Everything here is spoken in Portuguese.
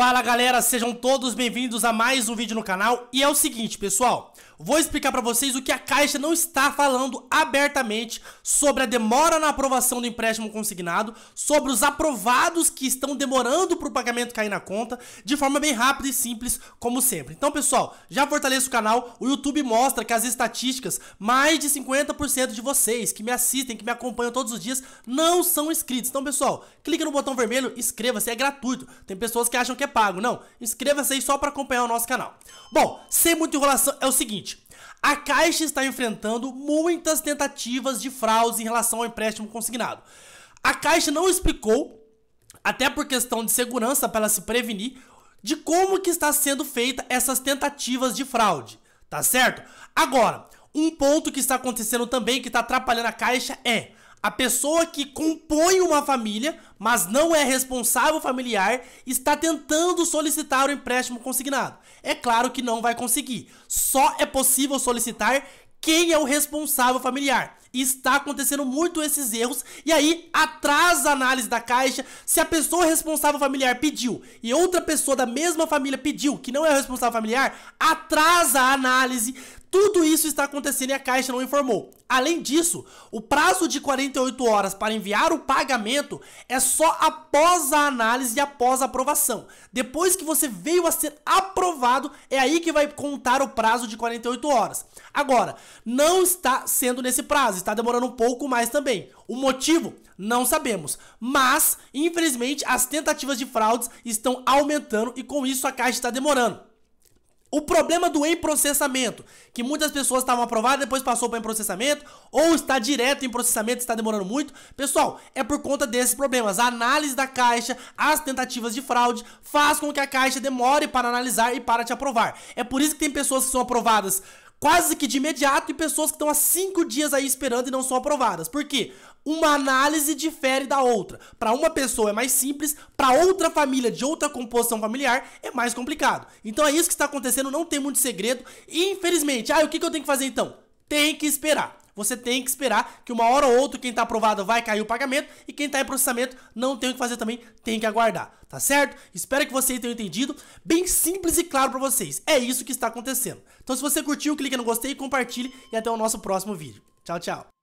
Fala galera, sejam todos bem-vindos a mais um vídeo no canal. E é o seguinte pessoal, vou explicar pra vocês o que a Caixa não está falando abertamente Sobre a demora na aprovação do empréstimo consignado Sobre os aprovados que estão demorando pro pagamento cair na conta De forma bem rápida e simples, como sempre. Então pessoal, já fortaleça o canal O YouTube mostra que as estatísticas Mais de 50% de vocês que me assistem, que me acompanham todos os dias Não são inscritos. Então pessoal, clique no botão vermelho, inscreva-se, é gratuito. Tem pessoas que acham que é pago. Não, inscreva-se aí só para acompanhar o nosso canal. Bom, sem muita enrolação, é o seguinte. A Caixa está enfrentando muitas tentativas de fraudes em relação ao empréstimo consignado. A Caixa não explicou, até por questão de segurança para ela se prevenir, de como que está sendo feita essas tentativas de fraude, tá certo? Agora, um ponto que está acontecendo também que está atrapalhando a Caixa é a pessoa que compõe uma família, mas não é responsável familiar, está tentando solicitar o empréstimo consignado. É claro que não vai conseguir. Só é possível solicitar quem é o responsável familiar. Está acontecendo muito esses erros e aí atrasa a análise da caixa. Se a pessoa responsável familiar pediu e outra pessoa da mesma família pediu que não é o responsável familiar, atrasa a análise. Tudo isso está acontecendo e a Caixa não informou. Além disso, o prazo de 48 horas para enviar o pagamento é só após a análise e após a aprovação. Depois que você veio a ser aprovado, é aí que vai contar o prazo de 48 horas. Agora, não está sendo nesse prazo, está demorando um pouco mais também. O motivo? Não sabemos. Mas, infelizmente, as tentativas de fraudes estão aumentando e com isso a Caixa está demorando. O problema do em processamento, que muitas pessoas estavam aprovadas, depois passou para em processamento, ou está direto em processamento, está demorando muito. Pessoal, é por conta desses problemas. A análise da caixa, as tentativas de fraude, faz com que a caixa demore para analisar e para te aprovar. É por isso que tem pessoas que são aprovadas quase que de imediato e pessoas que estão há cinco dias aí esperando e não são aprovadas. Por quê? Uma análise difere da outra. Para uma pessoa é mais simples, para outra família de outra composição familiar é mais complicado. Então é isso que está acontecendo, não tem muito segredo. E infelizmente, ah, o que, que eu tenho que fazer então? Tem que esperar. Você tem que esperar que uma hora ou outra quem está aprovado vai cair o pagamento e quem está em processamento não tem o que fazer também, tem que aguardar, tá certo? Espero que vocês tenham entendido, bem simples e claro para vocês. É isso que está acontecendo. Então se você curtiu, clique no gostei, compartilhe e até o nosso próximo vídeo. Tchau, tchau.